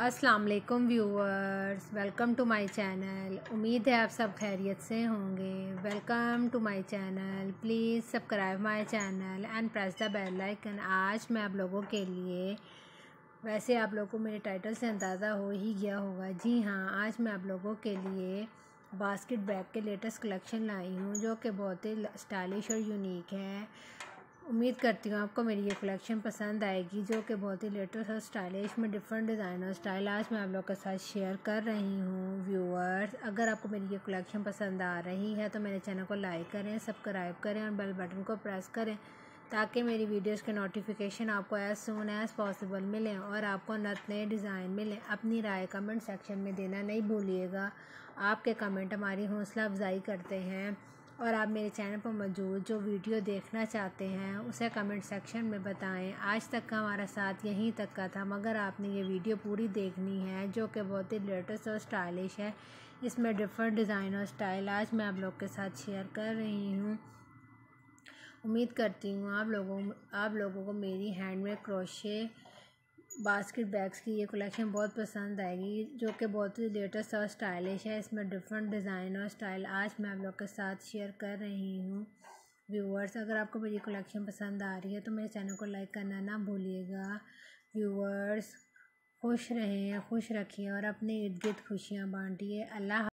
अस्सलाम वालेकुम viewers, welcome to my channel. उम्मीद है आप सब खैरियत से होंगे। Welcome to my channel. Please subscribe my channel and press the bell icon. आज मैं आप लोगों के लिए, वैसे आप लोगों को मेरे टाइटल से अंदाज़ा हो ही गया होगा। जी हाँ आज मैं आप लोगों के लिए बास्केट बैग के लेटेस्ट कलेक्शन लाई हूँ, जो कि बहुत ही स्टाइलिश और यूनिक है। उम्मीद करती हूँ आपको मेरी ये कलेक्शन पसंद आएगी, जो कि बहुत ही लेटेस्ट और स्टाइलिश में डिफरेंट डिज़ाइन और स्टाइल आज मैं आप लोग के साथ शेयर कर रही हूँ व्यूअर्स अगर आपको मेरी ये कलेक्शन पसंद आ रही है तो मेरे चैनल को लाइक करें सब्सक्राइब करें और बेल बटन को प्रेस करें, ताकि मेरी वीडियोस के नोटिफिकेशन आपको एज सुन एज़ पॉसिबल मिलें और आपको नत नए डिज़ाइन मिलें। अपनी राय कमेंट सेक्शन में देना नहीं भूलिएगा। आपके कमेंट हमारी हौसला अफजाई करते हैं। और आप मेरे चैनल पर मौजूद जो वीडियो देखना चाहते हैं, उसे कमेंट सेक्शन में बताएँ। आज तक का हमारा साथ यहीं तक का था, मगर आपने ये वीडियो पूरी देखनी है, जो कि बहुत ही लेटेस्ट और स्टाइलिश है। इसमें डिफरेंट डिज़ाइन और स्टाइल आज मैं आप लोग के साथ शेयर कर रही हूँ। उम्मीद करती हूँ आप लोगों आप लोगों को मेरी हैंडमेड क्रोशे बास्केट बैग्स की ये कलेक्शन बहुत पसंद आएगी, जो कि बहुत ही लेटेस्ट और स्टाइलिश है। इसमें डिफरेंट डिज़ाइन और स्टाइल आज मैं आप लोग के साथ शेयर कर रही हूँ। व्यूअर्स अगर आपको मेरी कलेक्शन पसंद आ रही है तो मेरे चैनल को लाइक करना ना भूलिएगा। व्यूअर्स खुश रहें, खुश रखिए और अपने इर्द गिर्द खुशियाँ बांटिए। अल्लाह